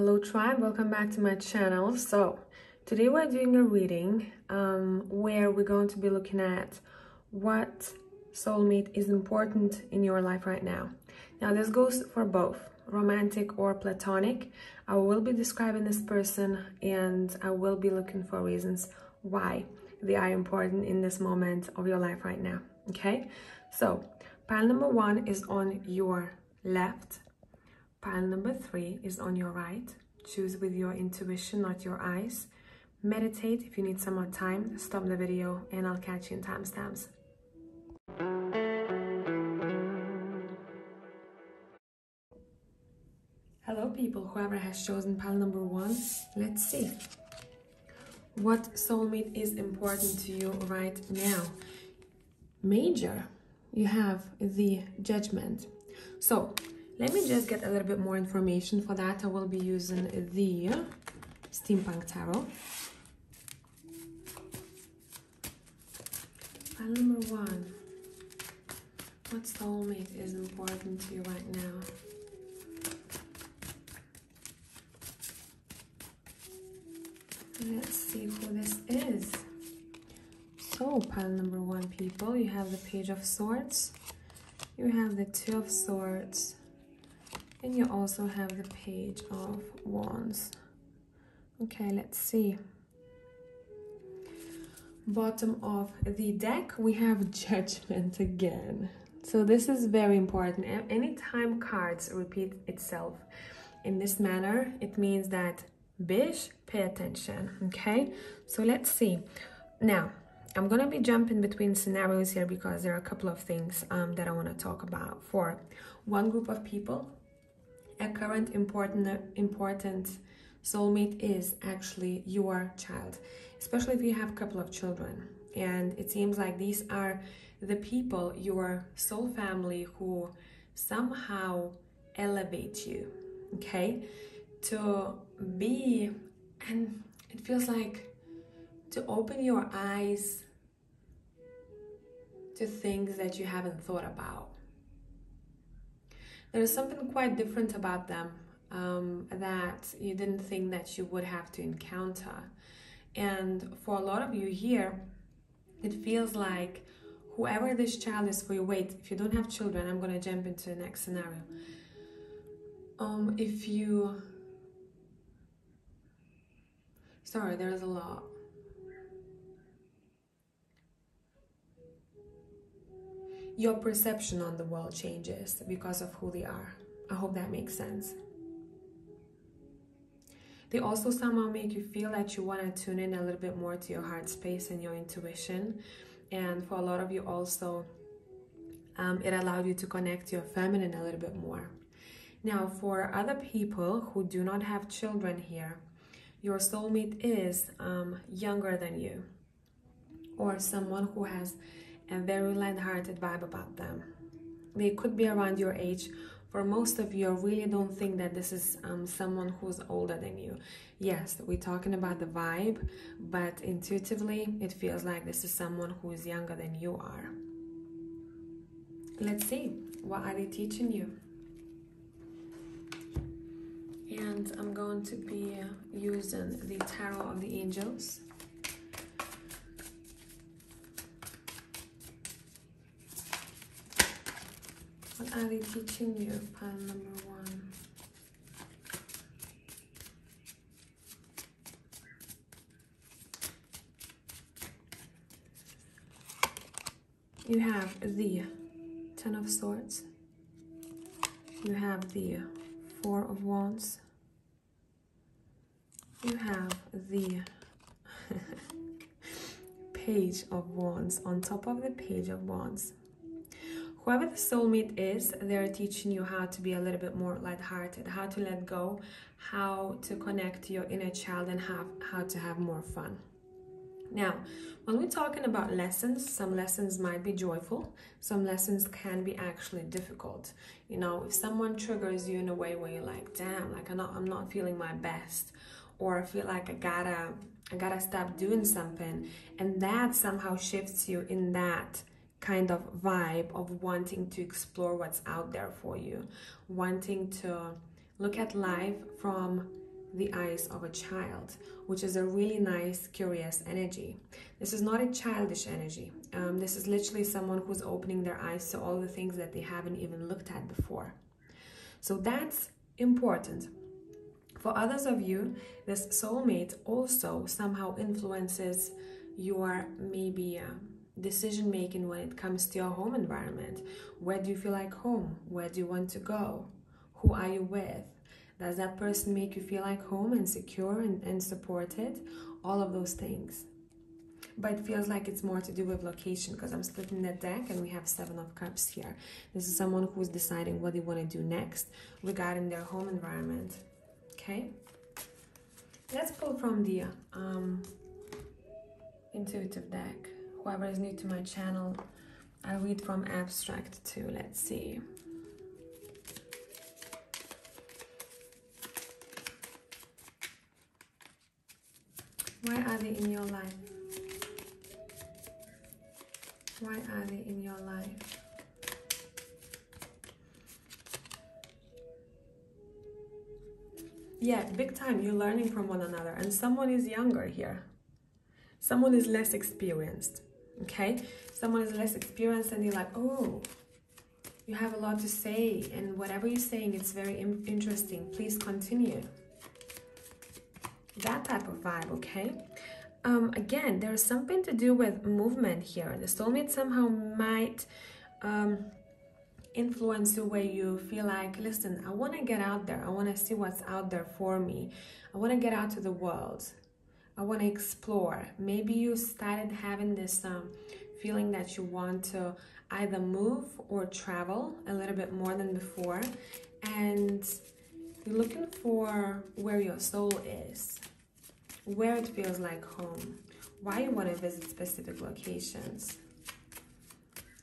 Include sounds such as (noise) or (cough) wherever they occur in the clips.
Hello tribe, welcome back to my channel. So today we're doing a reading um, where we're going to be looking at what soulmate is important in your life right now. Now this goes for both romantic or platonic. I will be describing this person and I will be looking for reasons why they are important in this moment of your life right now. Okay, so pile number one is on your left Pile number three is on your right. Choose with your intuition, not your eyes. Meditate if you need some more time. Stop the video and I'll catch you in timestamps. Hello people, whoever has chosen pile number one, let's see. What soulmate is important to you right now? Major, you have the judgment. So let me just get a little bit more information. For that, I will be using the Steampunk Tarot. Pile number one. What soulmate is important to you right now? Let's see who this is. So, pile number one, people, you have the Page of Swords, you have the Two of Swords, and you also have the page of wands. Okay let's see. Bottom of the deck we have (laughs) judgment again. So this is very important. Anytime cards repeat itself in this manner it means that bish pay attention okay? So let's see. Now I'm gonna be jumping between scenarios here because there are a couple of things um, that I want to talk about. For one group of people a current important important soulmate is actually your child especially if you have a couple of children. And it seems like these are the people your soul family who somehow elevate you okay? To be and it feels like to open your eyes to things that you haven't thought about there's something quite different about them um, that you didn't think that you would have to encounter. And for a lot of you here, it feels like whoever this child is for you, wait, if you don't have children, I'm going to jump into the next scenario. Um, if you, sorry, there's a lot. Your perception on the world changes because of who they are. I hope that makes sense. They also somehow make you feel that you want to tune in a little bit more to your heart space and your intuition. And for a lot of you also, um, it allowed you to connect to your feminine a little bit more. Now, for other people who do not have children here, your soulmate is um, younger than you or someone who has a very light-hearted vibe about them. They could be around your age. For most of you, I really don't think that this is um, someone who's older than you. Yes, we're talking about the vibe, but intuitively, it feels like this is someone who is younger than you are. Let's see, what are they teaching you? And I'm going to be using the Tarot of the Angels. What are they teaching you, pile number one? You have the Ten of Swords. You have the Four of Wands. You have the (laughs) Page of Wands on top of the Page of Wands whoever the soulmate is, they're teaching you how to be a little bit more lighthearted, how to let go, how to connect to your inner child, and have, how to have more fun. Now, when we're talking about lessons, some lessons might be joyful, some lessons can be actually difficult. You know, if someone triggers you in a way where you're like, damn, like I'm not, I'm not feeling my best, or I feel like I gotta, I gotta stop doing something, and that somehow shifts you in that kind of vibe of wanting to explore what's out there for you, wanting to look at life from the eyes of a child, which is a really nice, curious energy. This is not a childish energy. Um, this is literally someone who's opening their eyes to all the things that they haven't even looked at before. So that's important. For others of you, this soulmate also somehow influences your maybe uh, decision making when it comes to your home environment. Where do you feel like home? Where do you want to go? Who are you with? Does that person make you feel like home and secure and, and supported? All of those things. But it feels like it's more to do with location because I'm splitting the deck and we have Seven of Cups here. This is someone who's deciding what they want to do next regarding their home environment. Okay? Let's pull from the um, intuitive deck. Whoever is new to my channel, I read from abstract too. Let's see. Why are they in your life? Why are they in your life? Yeah, big time. You're learning from one another, and someone is younger here. Someone is less experienced. Okay, someone is less experienced, and you're like, oh, you have a lot to say, and whatever you're saying, it's very interesting. Please continue that type of vibe, okay? Um, again, there's something to do with movement here. The soulmate somehow might um, influence the way you feel like, listen, I want to get out there. I want to see what's out there for me. I want to get out to the world. I want to explore. Maybe you started having this um, feeling that you want to either move or travel a little bit more than before. And you're looking for where your soul is where it feels like home, why you want to visit specific locations.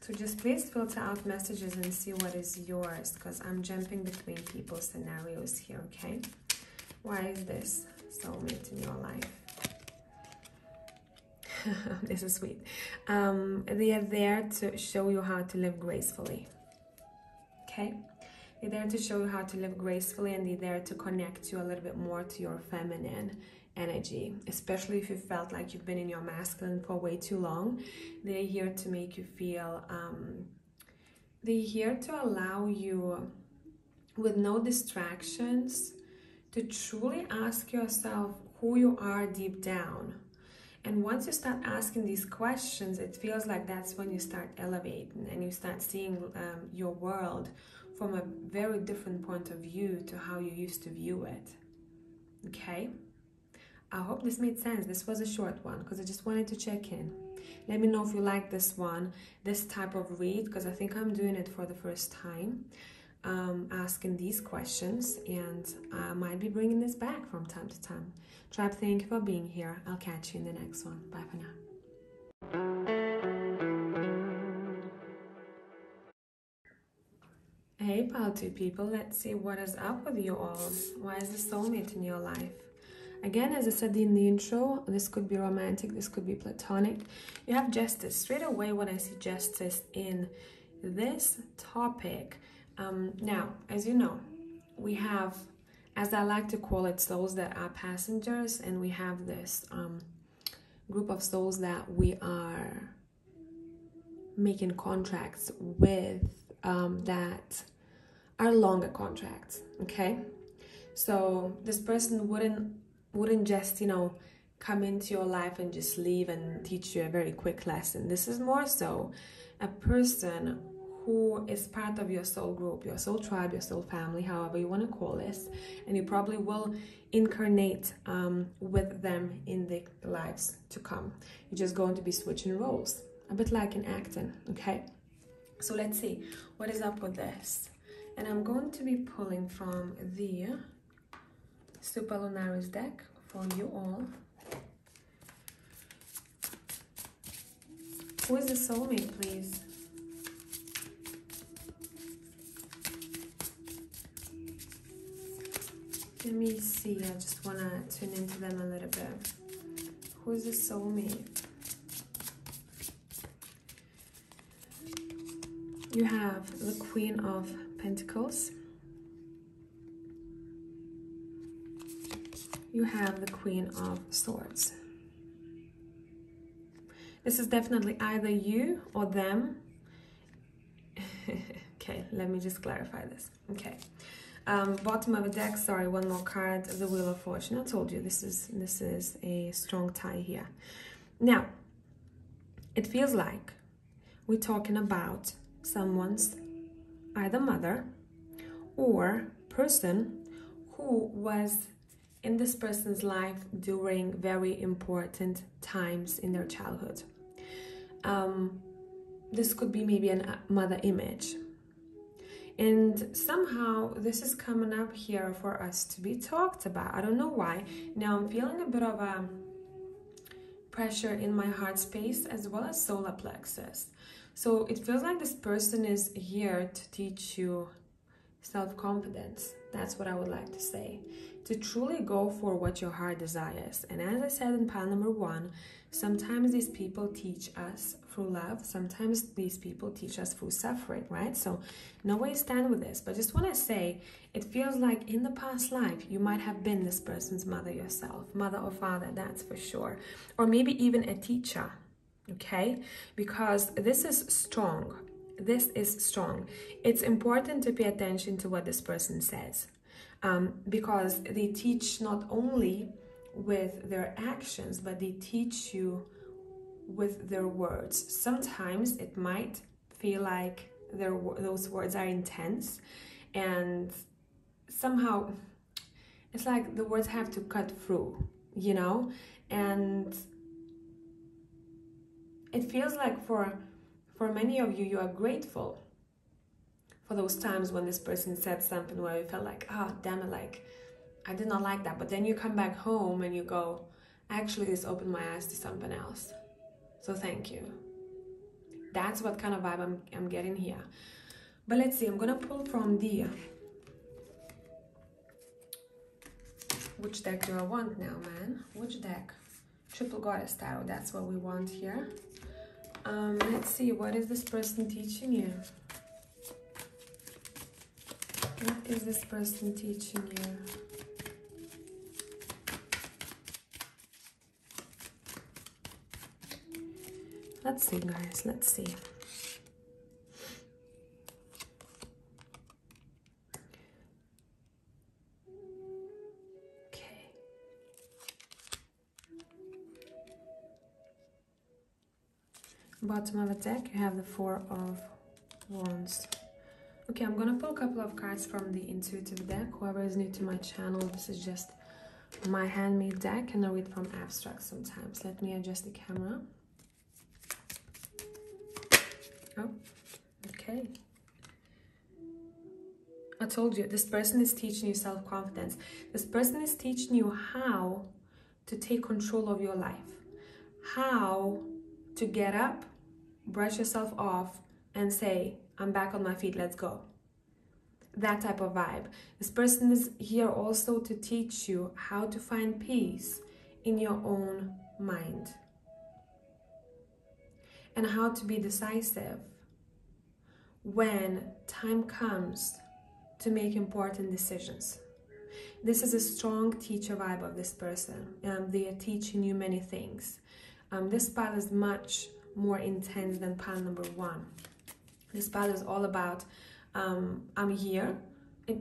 So just please filter out messages and see what is yours because I'm jumping between people's scenarios here, okay? Why is this soulmate in your life? (laughs) this is sweet. Um, they are there to show you how to live gracefully, okay? They're there to show you how to live gracefully and they're there to connect you a little bit more to your feminine energy, especially if you felt like you've been in your masculine for way too long. They're here to make you feel, um, they're here to allow you, with no distractions, to truly ask yourself who you are deep down. And once you start asking these questions, it feels like that's when you start elevating and you start seeing um, your world from a very different point of view to how you used to view it. Okay? I hope this made sense. This was a short one because I just wanted to check in. Let me know if you like this one, this type of read, because I think I'm doing it for the first time, um, asking these questions, and I might be bringing this back from time to time. Tribe, thank you for being here. I'll catch you in the next one. Bye for now. Hey, 2 people, let's see what is up with you all. Why is the soulmate in your life? Again, as I said in the intro, this could be romantic, this could be platonic. You have justice. Straight away when I see justice in this topic. Um, now, as you know, we have, as I like to call it, souls that are passengers, and we have this um, group of souls that we are making contracts with um, that are longer contracts, okay? So this person wouldn't wouldn't just, you know, come into your life and just leave and teach you a very quick lesson. This is more so a person who is part of your soul group, your soul tribe, your soul family, however you want to call this, and you probably will incarnate um, with them in the lives to come. You're just going to be switching roles, a bit like in acting, okay? So let's see what is up with this. And I'm going to be pulling from the Superlunaris deck for you all. Who is the soulmate, please? Let me see, I just want to tune into them a little bit. Who is the soulmate? You have the Queen of Pentacles. you have the Queen of Swords. This is definitely either you or them. (laughs) okay, let me just clarify this. Okay. Um, bottom of the deck, sorry, one more card, the Wheel of Fortune. I told you this is this is a strong tie here. Now, it feels like we're talking about someone's either mother or person who was in this person's life during very important times in their childhood. Um, this could be maybe a mother image. And somehow this is coming up here for us to be talked about. I don't know why. Now I'm feeling a bit of a pressure in my heart space as well as solar plexus. So it feels like this person is here to teach you self-confidence. That's what I would like to say. To truly go for what your heart desires. And as I said in pile number one, sometimes these people teach us through love. Sometimes these people teach us through suffering, right? So no way stand with this. But just want to say, it feels like in the past life, you might have been this person's mother yourself, mother or father, that's for sure. Or maybe even a teacher, okay? Because this is strong. This is strong. It's important to pay attention to what this person says um, because they teach not only with their actions, but they teach you with their words. Sometimes it might feel like their, those words are intense and somehow it's like the words have to cut through, you know? And it feels like for for many of you you are grateful for those times when this person said something where you felt like oh damn it like i did not like that. But then you come back home and you go actually this opened my eyes to something else. So thank you. That's what kind of vibe i'm, I'm getting here. But let's see i'm gonna pull from the which deck do i want now man? Which deck? Triple goddess tarot that's what we want here. Um, let's see, what is this person teaching you? What is this person teaching you? Let's see, guys, let's see. bottom of the deck you have the four of wands okay i'm gonna pull a couple of cards from the intuitive deck whoever is new to my channel this is just my handmade deck and i read from abstract sometimes let me adjust the camera oh okay I told you, this person is teaching you self-confidence. This person is teaching you how to take control of your life. How to get up brush yourself off and say, I'm back on my feet, let's go. That type of vibe. This person is here also to teach you how to find peace in your own mind and how to be decisive when time comes to make important decisions. This is a strong teacher vibe of this person. Um, they are teaching you many things. Um, this pile is much more intense than pile number one. This pile is all about um, I'm here. It,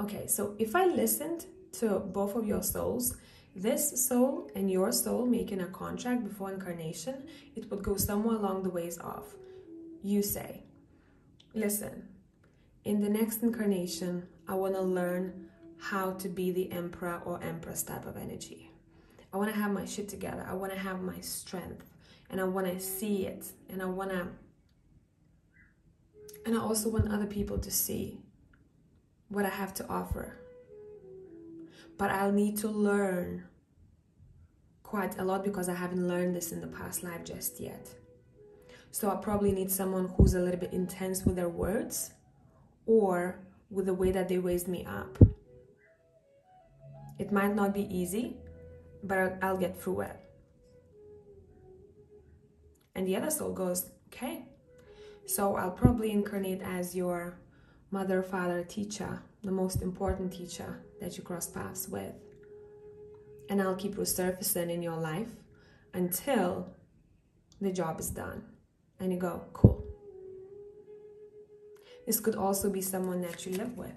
okay, so if I listened to both of your souls, this soul and your soul making a contract before incarnation, it would go somewhere along the ways of. You say, listen, in the next incarnation, I want to learn how to be the emperor or empress type of energy. I want to have my shit together. I want to have my strength and I want to see it and I want to and I also want other people to see what I have to offer. But I'll need to learn quite a lot because I haven't learned this in the past life just yet. So I probably need someone who's a little bit intense with their words or with the way that they raised me up. It might not be easy, but I'll get through it. And the other soul goes, okay, so I'll probably incarnate as your mother, father, teacher, the most important teacher that you cross paths with. and I'll keep resurfacing in your life until the job is done. And you go, cool. This could also be someone that you live with,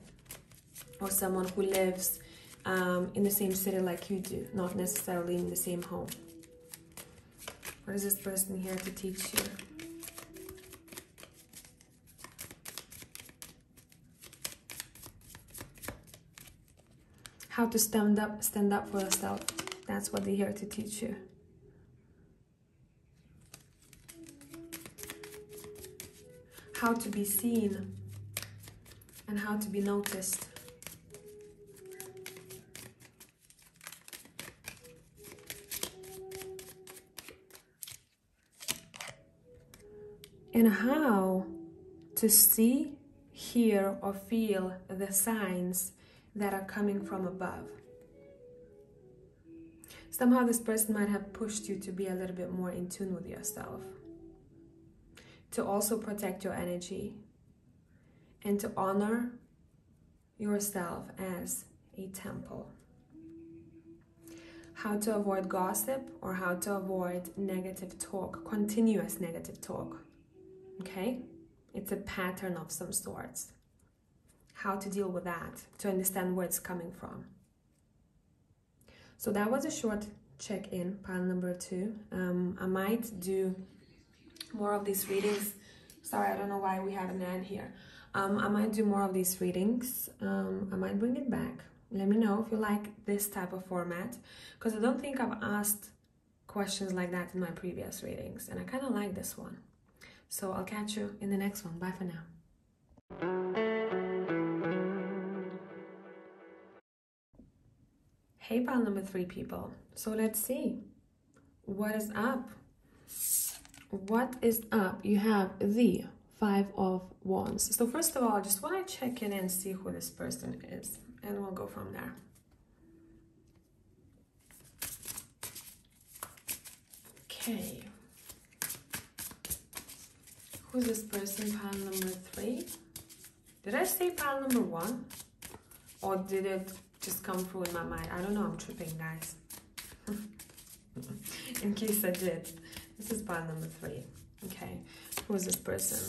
or someone who lives um, in the same city like you do, not necessarily in the same home. What is this person here to teach you? How to stand up, stand up for yourself. That's what they're here to teach you. How to be seen and how to be noticed. and how to see, hear, or feel the signs that are coming from above. Somehow, this person might have pushed you to be a little bit more in tune with yourself, to also protect your energy, and to honor yourself as a temple. How to avoid gossip or how to avoid negative talk, continuous negative talk okay? It's a pattern of some sorts. How to deal with that, to understand where it's coming from. So that was a short check-in, pile number two. Um, I might do more of these readings. Sorry, I don't know why we have an ad here. Um, I might do more of these readings. Um, I might bring it back. Let me know if you like this type of format because I don't think I've asked questions like that in my previous readings and I kind of like this one. So I'll catch you in the next one. Bye for now. Hey, pile number three people. So let's see. What is up? What is up? You have the Five of Wands. So first of all, I just want to check in and see who this person is. And we'll go from there. Okay. Who's this person? Pile number three. Did I say pile number one? Or did it just come through in my mind? I don't know. I'm tripping, guys. (laughs) in case I did. This is pile number three. Okay. Who is this person?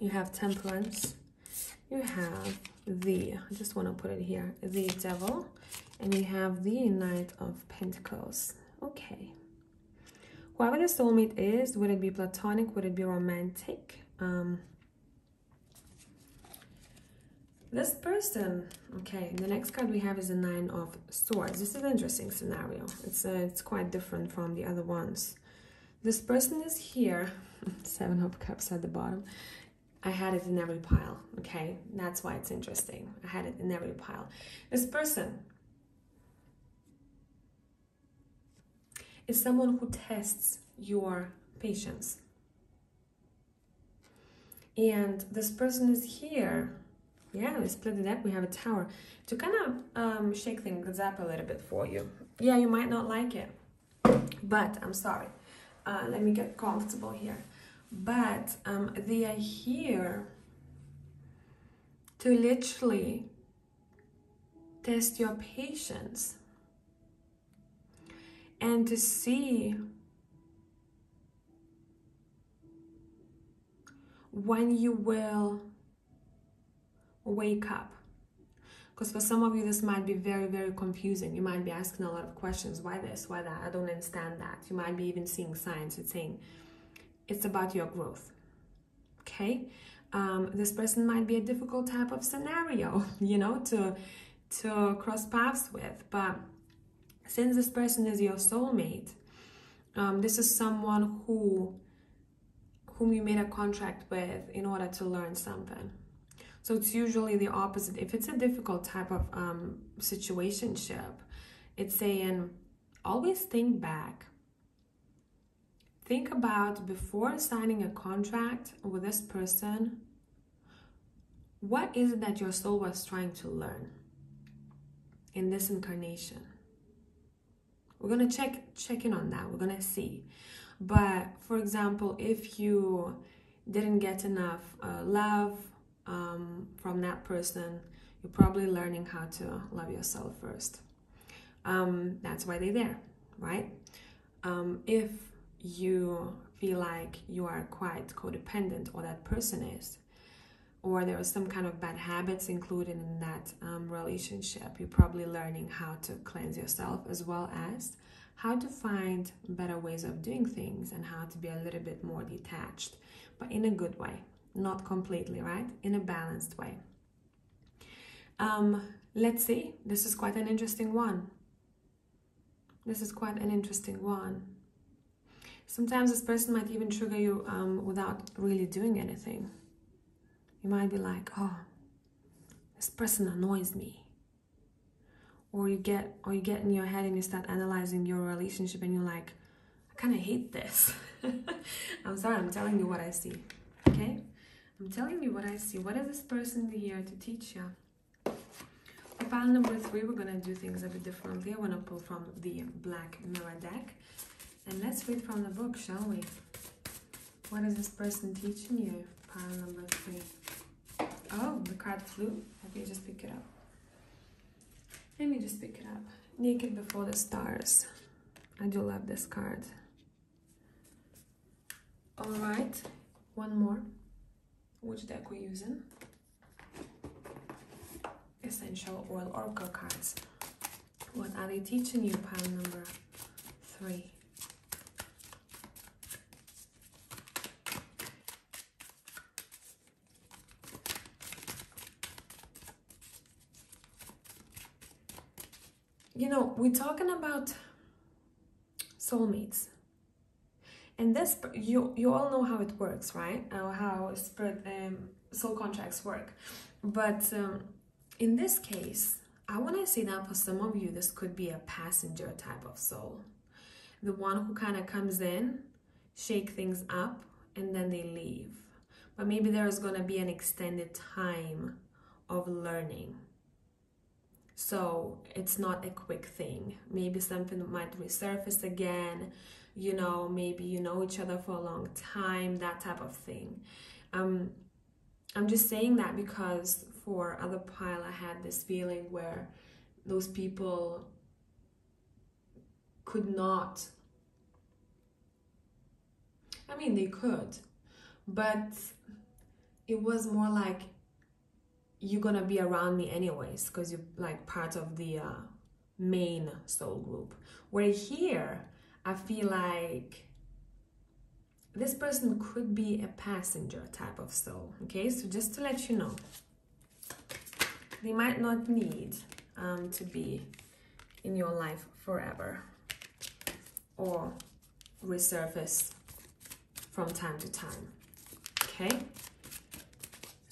You have temperance. You have the, I just want to put it here, the devil. And you have the knight of pentacles. Okay. Whoever the soulmate is, would it be platonic? Would it be romantic? Um, this person, okay, the next card we have is a Nine of Swords. This is an interesting scenario. It's, uh, it's quite different from the other ones. This person is here, (laughs) Seven of Cups at the bottom. I had it in every pile, okay? That's why it's interesting. I had it in every pile. This person is someone who tests your patience. And this person is here. Yeah, we split the deck. We have a tower to kind of um, shake things up a little bit for you. Yeah, you might not like it, but I'm sorry. Uh, let me get comfortable here. But um, they are here to literally test your patience and to see when you will wake up. Because for some of you, this might be very, very confusing. You might be asking a lot of questions. Why this? Why that? I don't understand that. You might be even seeing signs. It's saying it's about your growth. Okay? Um, this person might be a difficult type of scenario, (laughs) you know, to to cross paths with. But since this person is your soulmate, um, this is someone who whom you made a contract with in order to learn something. So it's usually the opposite. If it's a difficult type of um, situationship, it's saying always think back. Think about before signing a contract with this person, what is it that your soul was trying to learn in this incarnation? We're gonna check check in on that. We're gonna see. But for example, if you didn't get enough uh, love um, from that person, you're probably learning how to love yourself first. um, that's why they're there, right? Um, if you feel like you are quite codependent, or that person is, or there was some kind of bad habits included in that um, relationship, you're probably learning how to cleanse yourself as well as how to find better ways of doing things and how to be a little bit more detached, but in a good way, not completely, right? In a balanced way. Um, let's see, this is quite an interesting one. This is quite an interesting one. Sometimes this person might even trigger you um, without really doing anything. You might be like, oh, this person annoys me or you get or you get in your head and you start analyzing your relationship and you're like i kind of hate this (laughs) i'm sorry i'm telling you what i see okay i'm telling you what i see. What is this person here to teach you for pile number three we're gonna do things a bit differently. I want to pull from the black mirror deck. And let's read from the book shall we? What is this person teaching you pile number three? Oh the card flew. Let me just pick it up. Let me just pick it up. Naked Before the Stars. I do love this card. All right, one more. Which deck we're using? Essential Oil Oracle cards. What are they teaching you, pile number three? you know, we're talking about soulmates. And this, you you all know how it works, right? Uh, how spirit um, soul contracts work. But um, in this case, I want to say that for some of you, this could be a passenger type of soul. The one who kind of comes in, shake things up, and then they leave. But maybe there is going to be an extended time of learning so it's not a quick thing. Maybe something might resurface again. You know, maybe you know each other for a long time, that type of thing. Um, I'm just saying that because for other pile, I had this feeling where those people could not. I mean, they could, but it was more like you're gonna be around me anyways because you're like part of the uh, main soul group where here i feel like this person could be a passenger type of soul okay so just to let you know they might not need um, to be in your life forever or resurface from time to time okay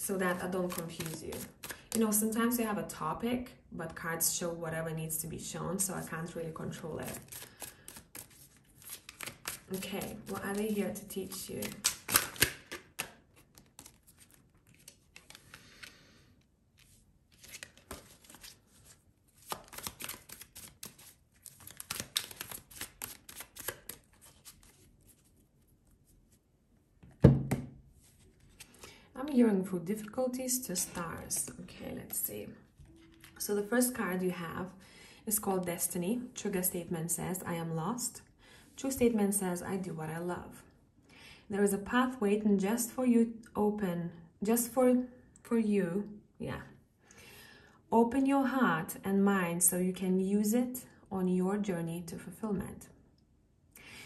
so that I don't confuse you. You know, sometimes you have a topic, but cards show whatever needs to be shown, so I can't really control it. Okay, what are they here to teach you? I'm hearing for difficulties to stars. Okay, let's see. So the first card you have is called Destiny. Trigger statement says, I am lost. True statement says, I do what I love. There is a path waiting just for you open, just for, for you, yeah. Open your heart and mind so you can use it on your journey to fulfillment.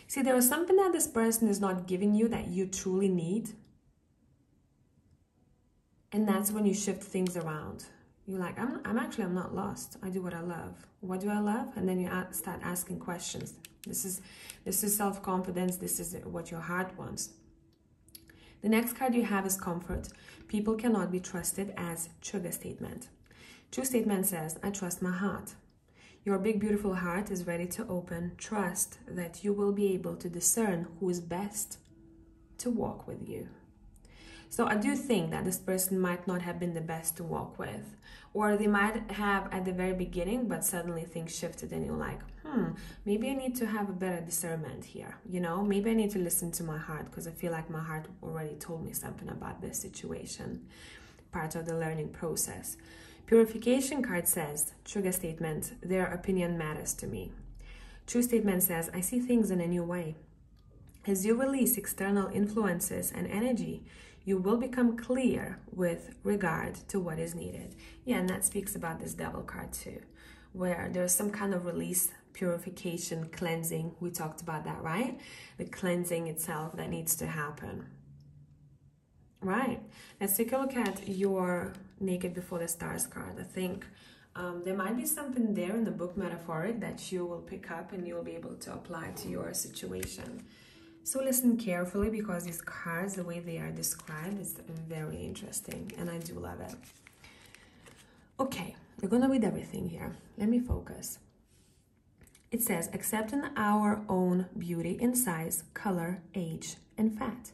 See, there is something that this person is not giving you that you truly need and that's when you shift things around you're like i'm, I'm actually i'm not lost i do what i love what do i love and then you start asking questions this is this is self-confidence. This is what your heart wants. The next card you have is comfort. People cannot be trusted as trigger statement. True statement says i trust my heart. Your big beautiful heart is ready to open trust that you will be able to discern who is best to walk with you so I do think that this person might not have been the best to walk with. Or they might have at the very beginning, but suddenly things shifted and you're like, hmm, maybe I need to have a better discernment here. You know, maybe I need to listen to my heart because I feel like my heart already told me something about this situation, part of the learning process. Purification card says, trigger statement, their opinion matters to me. True statement says, I see things in a new way. As you release external influences and energy, you will become clear with regard to what is needed. Yeah, and that speaks about this devil card too, where there's some kind of release, purification, cleansing. We talked about that, right? The cleansing itself that needs to happen. Right. Let's take a look at your Naked Before the Stars card. I think um, there might be something there in the book metaphoric that you will pick up and you'll be able to apply to your situation. So listen carefully because these cards, the way they are described, is very interesting and I do love it. Okay, we're gonna read everything here. Let me focus. It says, accepting our own beauty in size, color, age, and fat.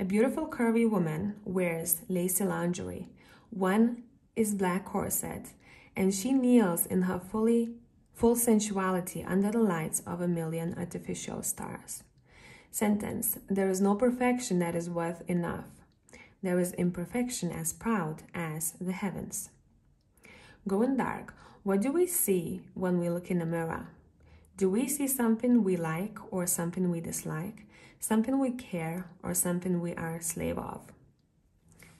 A beautiful curvy woman wears lacy lingerie. One is black corset, and she kneels in her fully full sensuality under the lights of a million artificial stars. Sentence There is no perfection that is worth enough. There is imperfection as proud as the heavens. Going dark. What do we see when we look in the mirror? Do we see something we like or something we dislike? Something we care or something we are a slave of?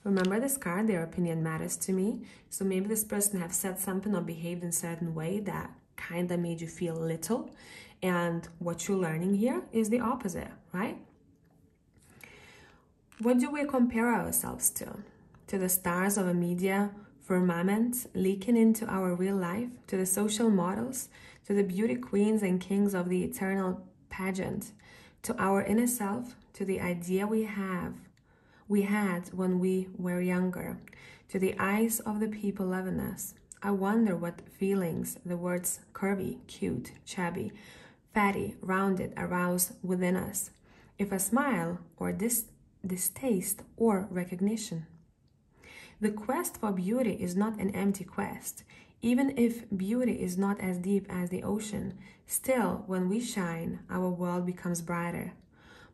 Remember this card, their opinion matters to me. So maybe this person have said something or behaved in certain way that kind of made you feel little. And what you're learning here is the opposite, right? What do we compare ourselves to? To the stars of a media firmament leaking into our real life? To the social models? To the beauty queens and kings of the eternal pageant? To our inner self? To the idea we have we had when we were younger? To the eyes of the people loving us? I wonder what feelings the words curvy, cute, chubby, fatty, rounded aroused within us. If a smile or dis distaste or recognition. The quest for beauty is not an empty quest. Even if beauty is not as deep as the ocean, still, when we shine, our world becomes brighter.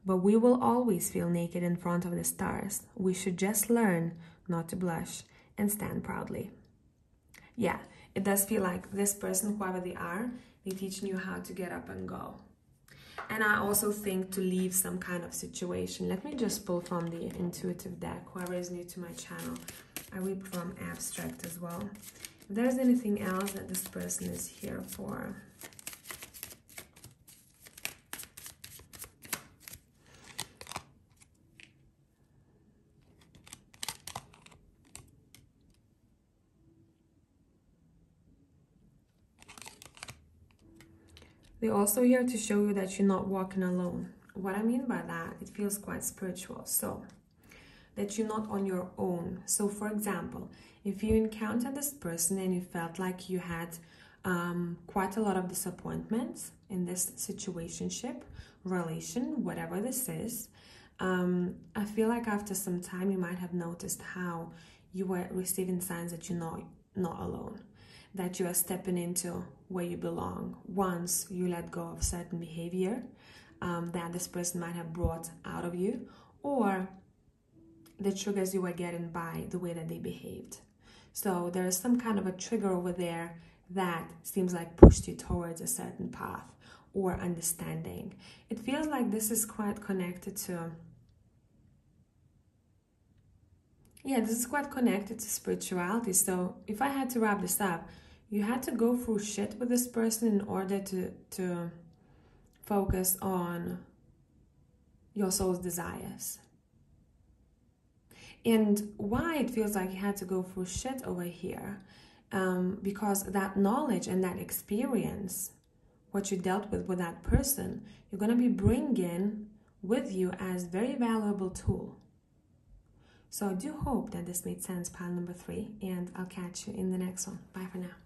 But we will always feel naked in front of the stars. We should just learn not to blush and stand proudly yeah, it does feel like this person, whoever they are, they teaching you how to get up and go. And I also think to leave some kind of situation. Let me just pull from the intuitive deck, whoever is new to my channel. I read from abstract as well. If there's anything else that this person is here for, They're also here to show you that you're not walking alone. What I mean by that, it feels quite spiritual. So, that you're not on your own. So, for example, if you encounter this person and you felt like you had um, quite a lot of disappointments in this situationship, relation, whatever this is, um, I feel like after some time you might have noticed how you were receiving signs that you're not not alone that you are stepping into where you belong once you let go of certain behavior um, that this person might have brought out of you or the triggers you were getting by the way that they behaved. So there is some kind of a trigger over there that seems like pushed you towards a certain path or understanding. It feels like this is quite connected to yeah, this is quite connected to spirituality. So if I had to wrap this up, you had to go through shit with this person in order to to focus on your soul's desires. And why it feels like you had to go through shit over here, um, because that knowledge and that experience, what you dealt with with that person, you're gonna be bringing with you as very valuable tool. So I do hope that this made sense, pile number three, and I'll catch you in the next one. Bye for now.